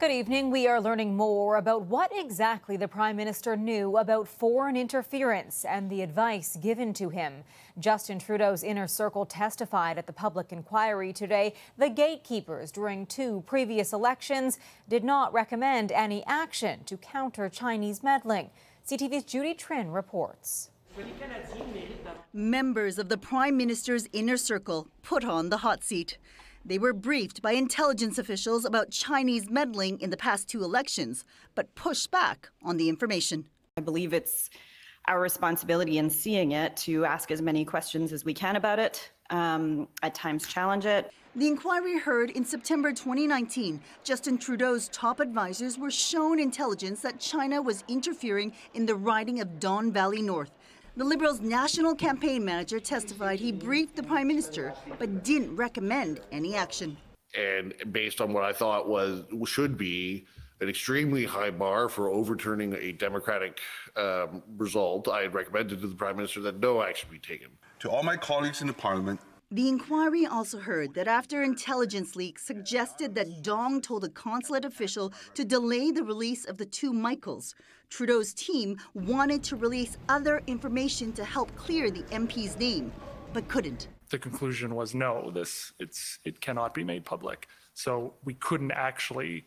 Good evening. We are learning more about what exactly the Prime Minister knew about foreign interference and the advice given to him. Justin Trudeau's inner circle testified at the public inquiry today. The gatekeepers during two previous elections did not recommend any action to counter Chinese meddling. CTV's Judy Trinh reports. Members of the Prime Minister's inner circle put on the hot seat. They were briefed by intelligence officials about Chinese meddling in the past two elections, but pushed back on the information. I believe it's our responsibility in seeing it to ask as many questions as we can about it, um, at times challenge it. The inquiry heard in September 2019, Justin Trudeau's top advisors were shown intelligence that China was interfering in the riding of Don Valley North. The Liberals' national campaign manager testified he briefed the Prime Minister but didn't recommend any action. And based on what I thought was should be an extremely high bar for overturning a democratic um, result, I had recommended to the Prime Minister that no action be taken. To all my colleagues in the Parliament, the inquiry also heard that after intelligence leaks suggested that Dong told a consulate official to delay the release of the two Michaels, Trudeau's team wanted to release other information to help clear the MP's name, but couldn't. The conclusion was no, this it's it cannot be made public. So we couldn't actually,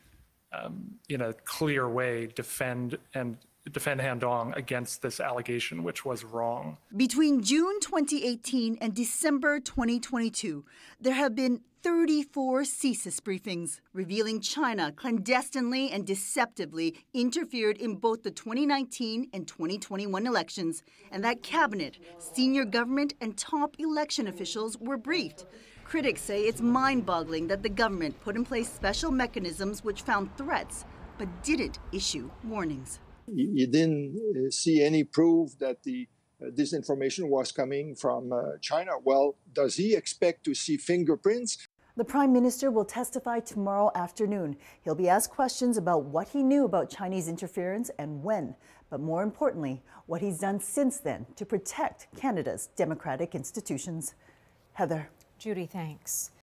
um, in a clear way, defend and defend Han Dong against this allegation, which was wrong. Between June 2018 and December 2022, there have been 34 CSIS briefings revealing China clandestinely and deceptively interfered in both the 2019 and 2021 elections, and that cabinet, senior government, and top election officials were briefed. Critics say it's mind boggling that the government put in place special mechanisms which found threats but didn't issue warnings you didn't uh, see any proof that the uh, this information was coming from uh, China. Well, does he expect to see fingerprints? The Prime Minister will testify tomorrow afternoon. He'll be asked questions about what he knew about Chinese interference and when, but more importantly, what he's done since then to protect Canada's democratic institutions. Heather. Judy, thanks.